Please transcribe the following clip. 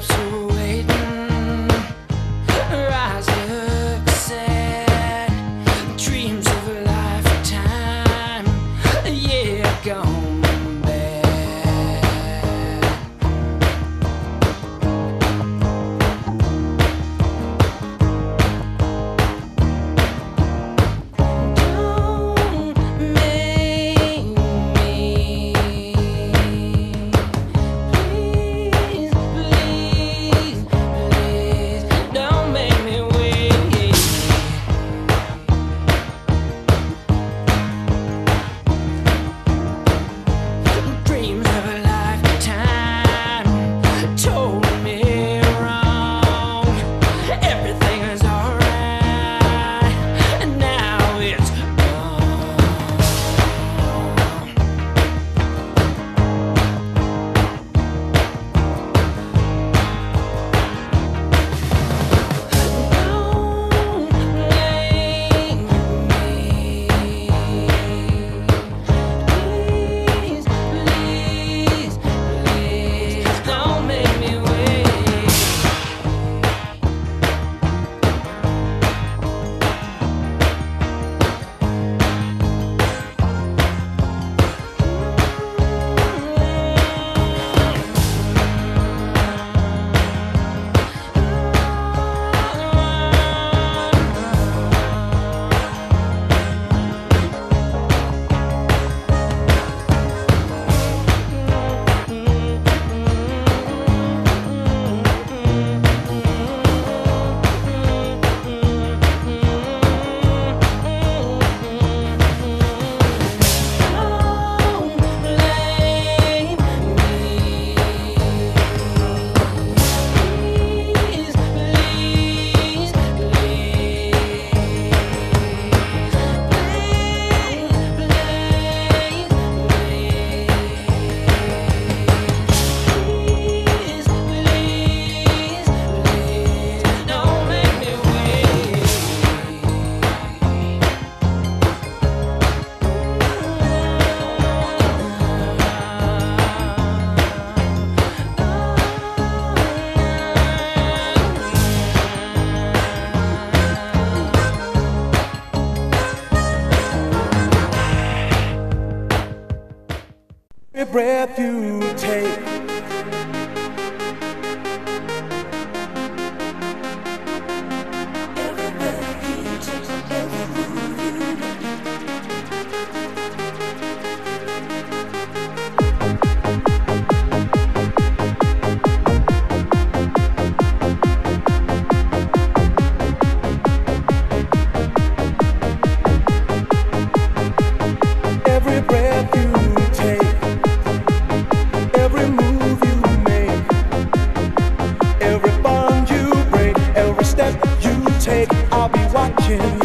steps away. Every breath you take. take, I'll be watching